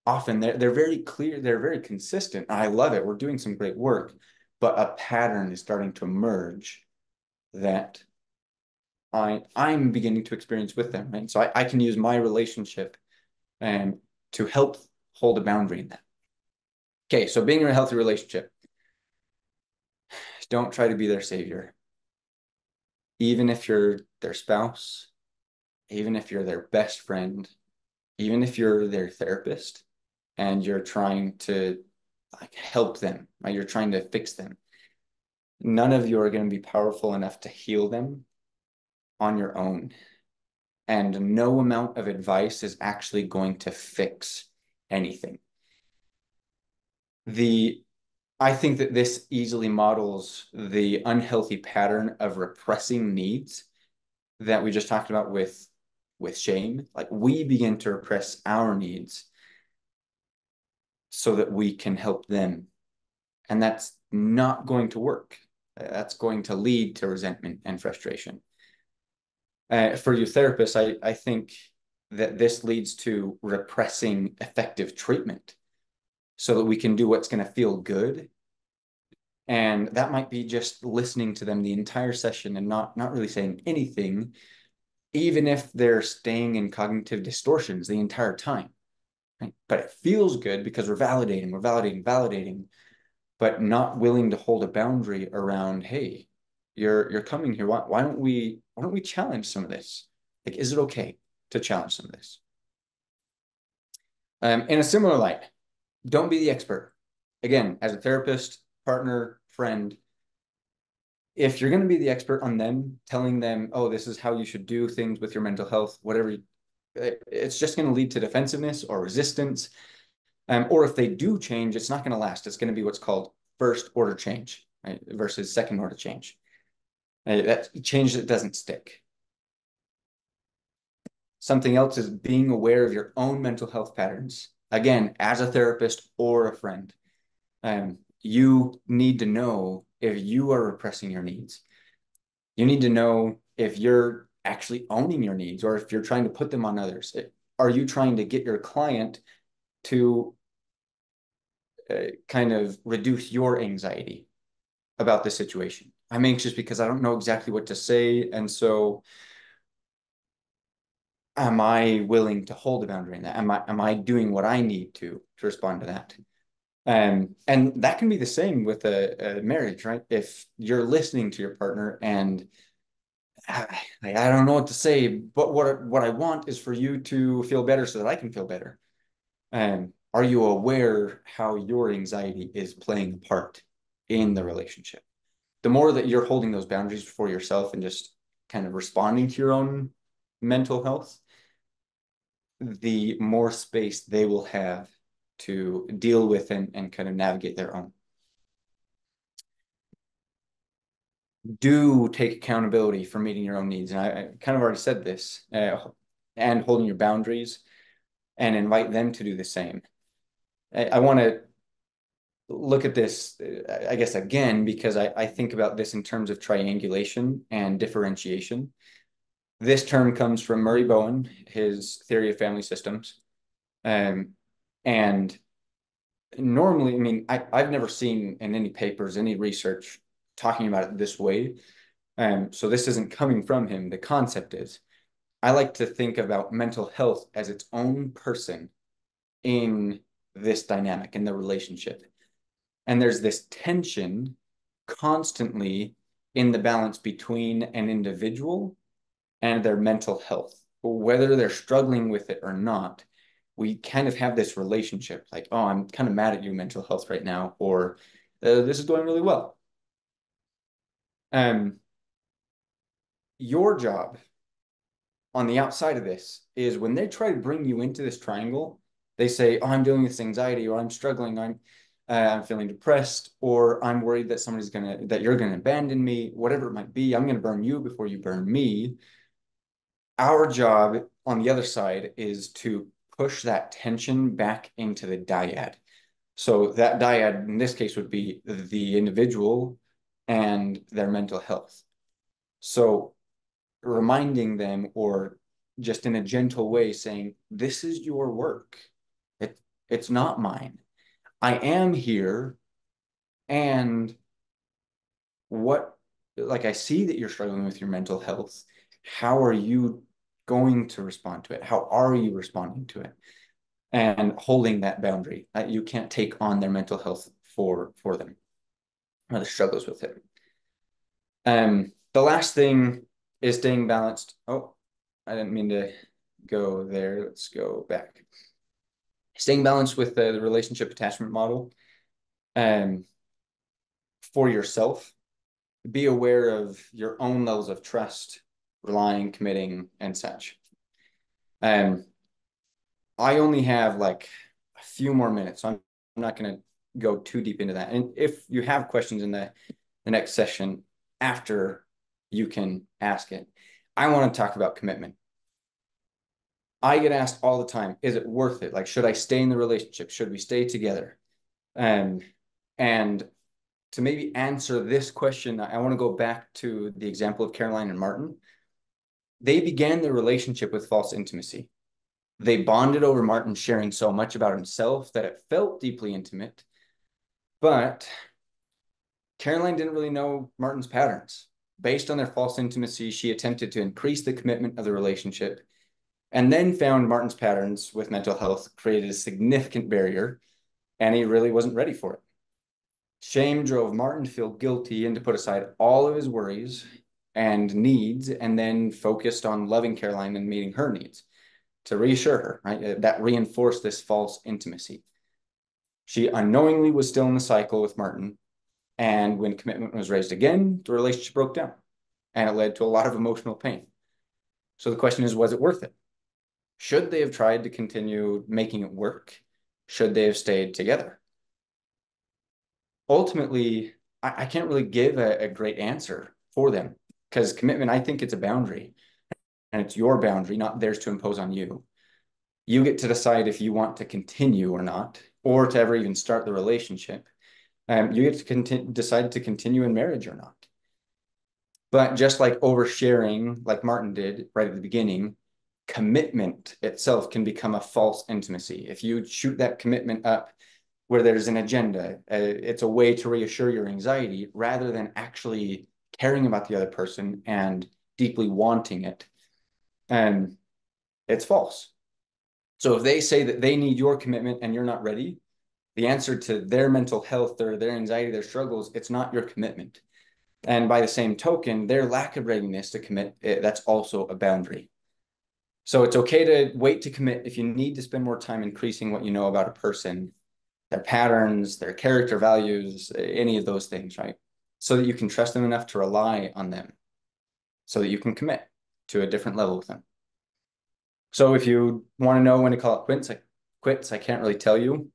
often they're, they're very clear they're very consistent i love it we're doing some great work but a pattern is starting to emerge that i i'm beginning to experience with them right so i, I can use my relationship and to help hold a boundary in that okay so being in a healthy relationship don't try to be their savior even if you're their spouse even if you're their best friend even if you're their therapist and you're trying to like help them, right? You're trying to fix them. None of you are going to be powerful enough to heal them on your own. And no amount of advice is actually going to fix anything. The I think that this easily models the unhealthy pattern of repressing needs that we just talked about with with shame, like we begin to repress our needs so that we can help them. And that's not going to work. That's going to lead to resentment and frustration. Uh, for you therapists, I, I think that this leads to repressing effective treatment so that we can do what's going to feel good. And that might be just listening to them the entire session and not, not really saying anything even if they're staying in cognitive distortions the entire time. Right? But it feels good because we're validating, we're validating, validating, but not willing to hold a boundary around, hey, you're you're coming here. Why, why don't we why don't we challenge some of this? Like, is it okay to challenge some of this? Um, in a similar light, don't be the expert. Again, as a therapist, partner, friend, if you're going to be the expert on them, telling them, oh, this is how you should do things with your mental health, whatever, it's just going to lead to defensiveness or resistance. Um, or if they do change, it's not going to last. It's going to be what's called first order change right, versus second order change. That change that doesn't stick. Something else is being aware of your own mental health patterns. Again, as a therapist or a friend, um, you need to know if you are repressing your needs. You need to know if you're actually owning your needs or if you're trying to put them on others. Are you trying to get your client to uh, kind of reduce your anxiety about the situation. I'm anxious because I don't know exactly what to say. And so am I willing to hold a boundary in that? Am I am I doing what I need to to respond to that? Um, and that can be the same with a, a marriage, right? If you're listening to your partner and I, I don't know what to say, but what what I want is for you to feel better so that I can feel better. Um, are you aware how your anxiety is playing a part in the relationship? The more that you're holding those boundaries for yourself and just kind of responding to your own mental health, the more space they will have to deal with and, and kind of navigate their own. Do take accountability for meeting your own needs. And I, I kind of already said this, uh, and holding your boundaries and invite them to do the same. I, I want to look at this, I guess, again, because I, I think about this in terms of triangulation and differentiation. This term comes from Murray Bowen, his theory of family systems. Um, and normally, I mean, I, I've never seen in any papers, any research talking about it this way. Um, so this isn't coming from him. The concept is I like to think about mental health as its own person in this dynamic, in the relationship. And there's this tension constantly in the balance between an individual and their mental health, whether they're struggling with it or not. We kind of have this relationship like, oh, I'm kind of mad at you, mental health, right now, or uh, this is going really well. Um, your job on the outside of this is when they try to bring you into this triangle, they say, oh, I'm dealing with anxiety, or I'm struggling, I'm uh, I'm feeling depressed, or I'm worried that somebody's gonna that you're gonna abandon me, whatever it might be. I'm gonna burn you before you burn me our job on the other side is to push that tension back into the dyad. So that dyad in this case would be the individual and their mental health. So reminding them or just in a gentle way saying, this is your work. It, it's not mine. I am here and what like I see that you're struggling with your mental health. How are you going to respond to it? How are you responding to it? And holding that boundary that you can't take on their mental health for for them or the struggles with it. Um, the last thing is staying balanced. Oh, I didn't mean to go there. Let's go back. Staying balanced with the, the relationship attachment model. Um, for yourself, be aware of your own levels of trust relying, committing, and such. Um, I only have like a few more minutes, so I'm, I'm not going to go too deep into that. And if you have questions in the, the next session after, you can ask it. I want to talk about commitment. I get asked all the time, is it worth it? Like, should I stay in the relationship? Should we stay together? Um, and to maybe answer this question, I want to go back to the example of Caroline and Martin. They began their relationship with false intimacy. They bonded over Martin sharing so much about himself that it felt deeply intimate. But Caroline didn't really know Martin's patterns. Based on their false intimacy, she attempted to increase the commitment of the relationship and then found Martin's patterns with mental health created a significant barrier, and he really wasn't ready for it. Shame drove Martin to feel guilty and to put aside all of his worries and needs, and then focused on loving Caroline and meeting her needs to reassure her, right? Uh, that reinforced this false intimacy. She unknowingly was still in the cycle with Martin. And when commitment was raised again, the relationship broke down and it led to a lot of emotional pain. So the question is, was it worth it? Should they have tried to continue making it work? Should they have stayed together? Ultimately, I, I can't really give a, a great answer for them because commitment, I think it's a boundary and it's your boundary, not theirs to impose on you. You get to decide if you want to continue or not, or to ever even start the relationship. Um, you get to decide to continue in marriage or not. But just like oversharing, like Martin did right at the beginning, commitment itself can become a false intimacy. If you shoot that commitment up where there's an agenda. Uh, it's a way to reassure your anxiety rather than actually caring about the other person and deeply wanting it. And it's false. So if they say that they need your commitment and you're not ready, the answer to their mental health or their anxiety, their struggles, it's not your commitment. And by the same token, their lack of readiness to commit, eh, that's also a boundary. So it's okay to wait to commit if you need to spend more time increasing what you know about a person their patterns, their character values, any of those things, right? So that you can trust them enough to rely on them, so that you can commit to a different level with them. So if you want to know when to call it quits, I, quits, I can't really tell you.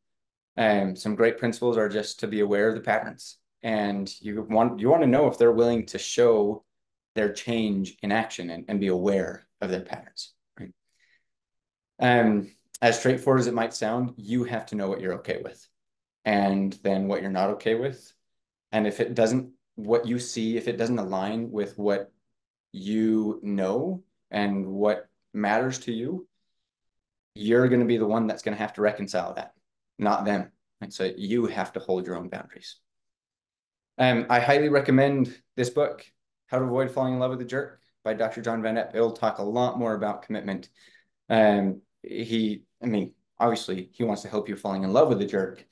Um, some great principles are just to be aware of the patterns, and you want you want to know if they're willing to show their change in action and, and be aware of their patterns. Um, as straightforward as it might sound, you have to know what you're okay with and then what you're not okay with. And if it doesn't, what you see, if it doesn't align with what you know and what matters to you, you're going to be the one that's going to have to reconcile that, not them. And so you have to hold your own boundaries. Um, I highly recommend this book, How to Avoid Falling in Love with a Jerk by Dr. John Van Epp. It'll talk a lot more about commitment. Um, he I mean, obviously he wants to help you falling in love with a jerk,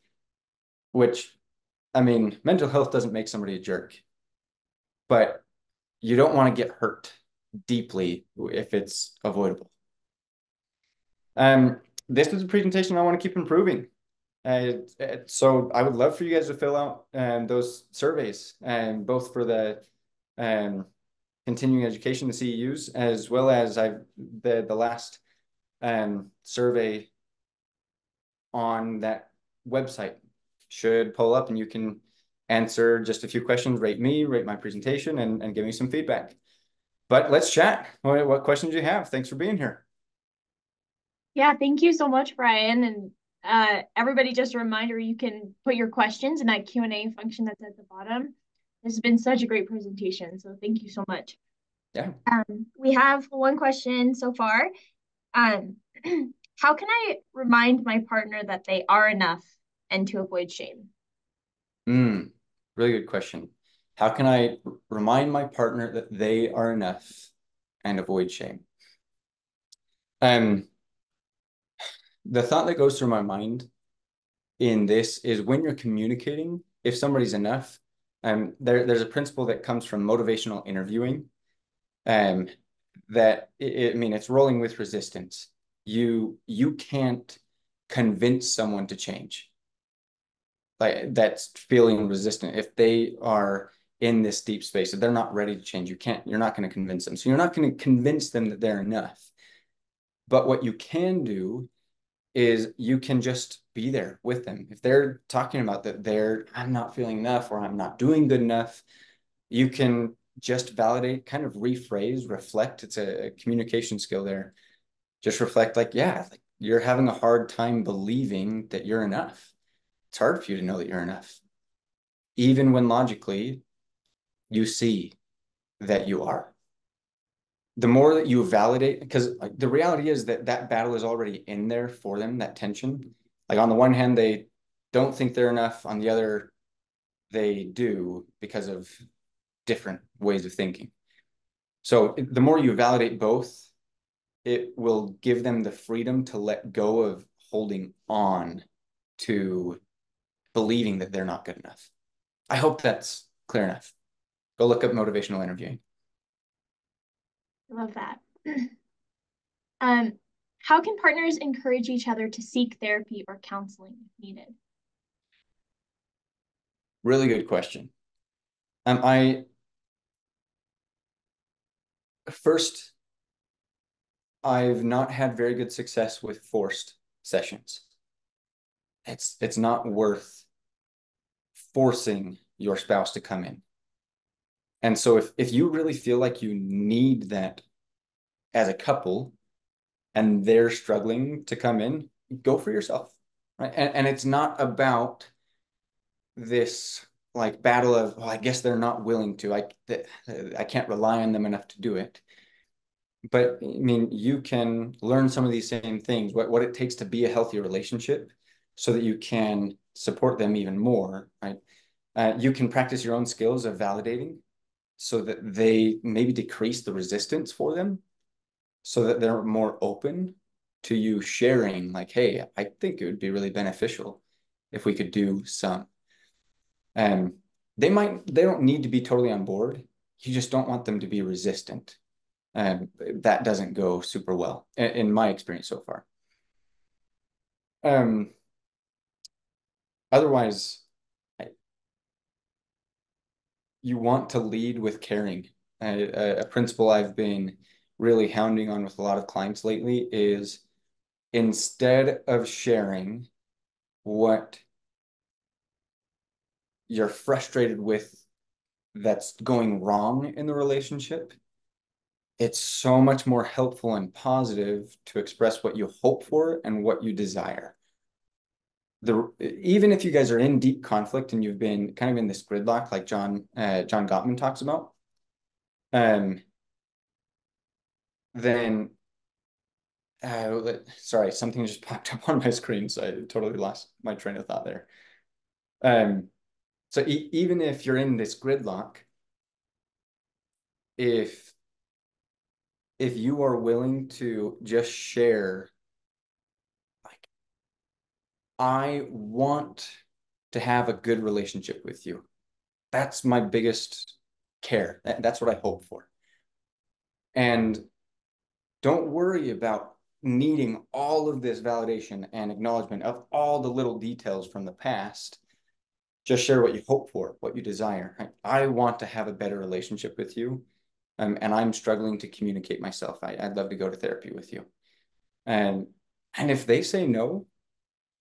which, I mean, mental health doesn't make somebody a jerk, but you don't want to get hurt deeply if it's avoidable. Um, this is a presentation I want to keep improving. Uh, so I would love for you guys to fill out um, those surveys, um, both for the um, continuing education, the CEUs, as well as I've the the last um, survey on that website should pull up and you can answer just a few questions, rate me, rate my presentation, and, and give me some feedback. But let's chat. What, what questions do you have? Thanks for being here. Yeah, thank you so much, Brian. And uh, everybody, just a reminder, you can put your questions in that Q&A function that's at the bottom. This has been such a great presentation, so thank you so much. Yeah. Um, we have one question so far. Um, how can I remind my partner that they are enough and to avoid shame? Mm, really good question. How can I remind my partner that they are enough and avoid shame? Um, the thought that goes through my mind in this is when you're communicating, if somebody's enough, um, there, there's a principle that comes from motivational interviewing um, that, it, I mean, it's rolling with resistance. You you can't convince someone to change. Like that's feeling resistant. If they are in this deep space if they're not ready to change you can't you're not going to convince them. So you're not going to convince them that they're enough. But what you can do is you can just be there with them. If they're talking about that they're i'm not feeling enough or i'm not doing good enough you can just validate kind of rephrase reflect it's a communication skill there just reflect like, yeah, like you're having a hard time believing that you're enough. It's hard for you to know that you're enough. Even when logically you see that you are. The more that you validate, because the reality is that that battle is already in there for them, that tension. Like on the one hand, they don't think they're enough. On the other, they do because of different ways of thinking. So the more you validate both, it will give them the freedom to let go of holding on to believing that they're not good enough. I hope that's clear enough. Go look up motivational interviewing. I love that. um, how can partners encourage each other to seek therapy or counseling if needed? Really good question. Um, I first I've not had very good success with forced sessions. It's it's not worth forcing your spouse to come in. And so if if you really feel like you need that as a couple and they're struggling to come in, go for yourself. Right. And, and it's not about this like battle of, well, I guess they're not willing to. I I can't rely on them enough to do it but I mean, you can learn some of these same things, what, what it takes to be a healthy relationship so that you can support them even more, right? Uh, you can practice your own skills of validating so that they maybe decrease the resistance for them so that they're more open to you sharing like, hey, I think it would be really beneficial if we could do some. And um, they might, they don't need to be totally on board. You just don't want them to be resistant. Um, that doesn't go super well in, my experience so far. Um, otherwise, you want to lead with caring. A, a principle I've been really hounding on with a lot of clients lately is instead of sharing what you're frustrated with that's going wrong in the relationship, it's so much more helpful and positive to express what you hope for and what you desire. The even if you guys are in deep conflict and you've been kind of in this gridlock, like John uh, John Gottman talks about, um, then uh, sorry, something just popped up on my screen, so I totally lost my train of thought there. Um, so e even if you're in this gridlock, if if you are willing to just share, like, I want to have a good relationship with you. That's my biggest care. That's what I hope for. And don't worry about needing all of this validation and acknowledgement of all the little details from the past. Just share what you hope for, what you desire. I, I want to have a better relationship with you. Um, and I'm struggling to communicate myself. I, I'd love to go to therapy with you. And, and if they say no,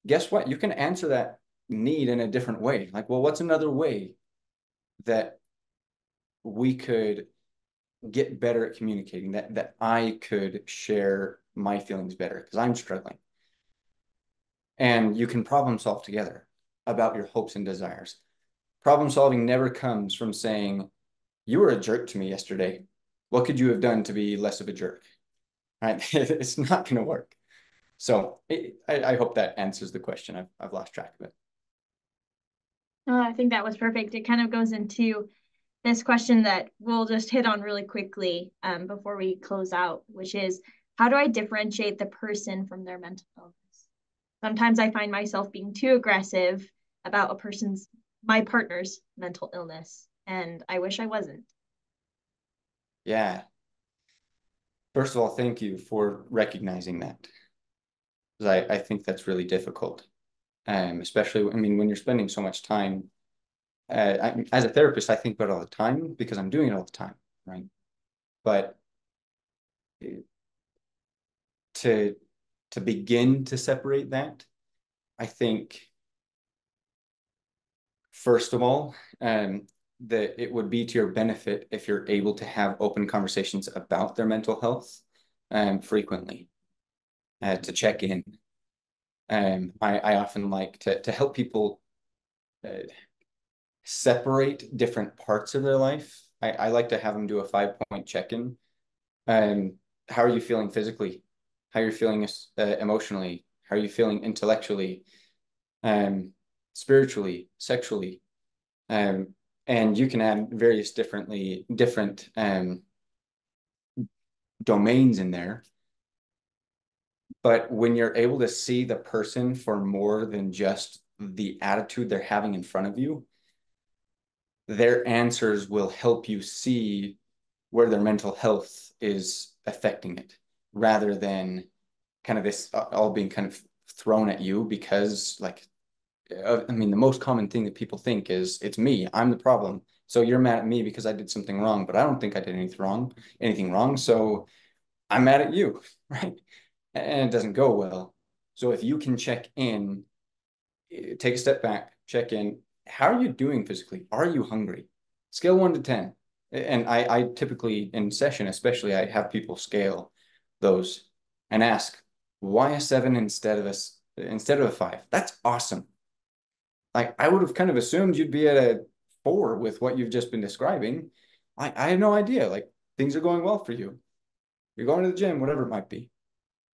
guess what? You can answer that need in a different way. Like, well, what's another way that we could get better at communicating, that that I could share my feelings better because I'm struggling. And you can problem solve together about your hopes and desires. Problem solving never comes from saying, you were a jerk to me yesterday. What could you have done to be less of a jerk? Right? it's not going to work. So it, I, I hope that answers the question. I've, I've lost track of it. Oh, I think that was perfect. It kind of goes into this question that we'll just hit on really quickly um, before we close out, which is how do I differentiate the person from their mental illness? Sometimes I find myself being too aggressive about a person's, my partner's mental illness, and I wish I wasn't. Yeah. First of all, thank you for recognizing that. Because I, I think that's really difficult. Um, especially, I mean, when you're spending so much time uh, I, as a therapist, I think about all the time because I'm doing it all the time, right? But to to begin to separate that, I think first of all, um, that it would be to your benefit if you're able to have open conversations about their mental health um, frequently, uh, to check in. Um, I, I often like to, to help people uh, separate different parts of their life. I, I like to have them do a five point check in. Um, how are you feeling physically? How are you feeling uh, emotionally? How are you feeling intellectually? Um, spiritually, sexually, um, and you can add various differently different um, domains in there. But when you're able to see the person for more than just the attitude they're having in front of you, their answers will help you see where their mental health is affecting it rather than kind of this uh, all being kind of thrown at you because like Uh, I mean the most common thing that people think is it's me I'm the problem so you're mad at me because I did something wrong but I don't think I did anything wrong anything wrong so I'm mad at you right and it doesn't go well so if you can check in take a step back check in how are you doing physically? Are you hungry? Scale one to 10. And I, I typically in session, especially, I have people scale those and ask, why a seven instead of a, instead of a five? That's awesome. Like I would have kind of assumed you'd be at a four with what you've just been describing. I, I had no idea. Like things are going well for you. You're going to the gym, whatever it might be.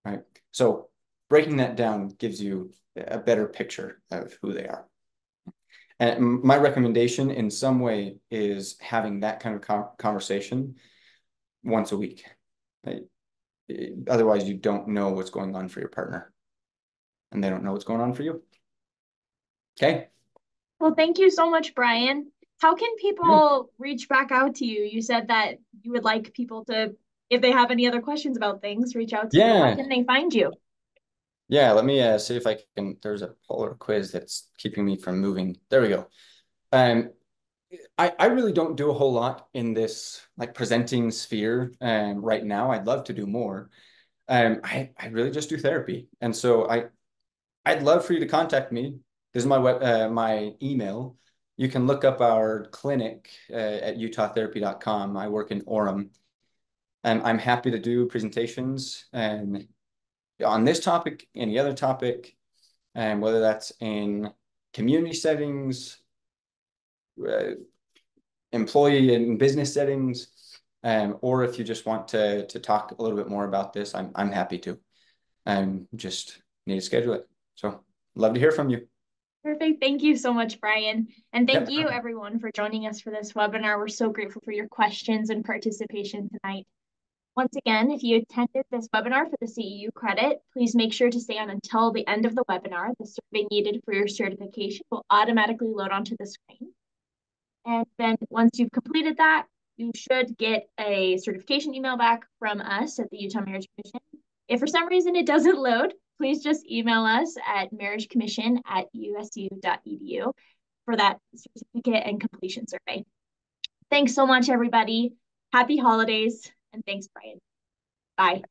Right. So breaking that down gives you a better picture of who they are. And my recommendation in some way is having that kind of conversation once a week. Otherwise, you don't know what's going on for your partner and they don't know what's going on for you. Okay. Well, thank you so much, Brian. How can people reach back out to you? You said that you would like people to, if they have any other questions about things, reach out to yeah. you. How can they find you? Yeah, let me uh, see if I can. There's a polar quiz that's keeping me from moving. There we go. Um, I, I really don't do a whole lot in this like presenting sphere um, right now. I'd love to do more. Um, I, I really just do therapy. And so I, I'd love for you to contact me. This is my web, uh, my email. You can look up our clinic uh, at utahtherapy.com. I work in Orem. And I'm happy to do presentations and on this topic, any other topic, and whether that's in community settings, uh, employee and business settings, um, or if you just want to to talk a little bit more about this, I'm I'm happy to. Um, just need to schedule it. So love to hear from you. Perfect. Thank you so much, Brian. And thank yep. you everyone for joining us for this webinar. We're so grateful for your questions and participation tonight. Once again, if you attended this webinar for the CEU credit, please make sure to stay on until the end of the webinar. The survey needed for your certification will automatically load onto the screen. And then once you've completed that, you should get a certification email back from us at the Utah Marriage Commission. If for some reason it doesn't load, please just email us at marriagecommission at usu.edu for that certificate and completion survey. Thanks so much, everybody. Happy holidays, and thanks, Brian. Bye.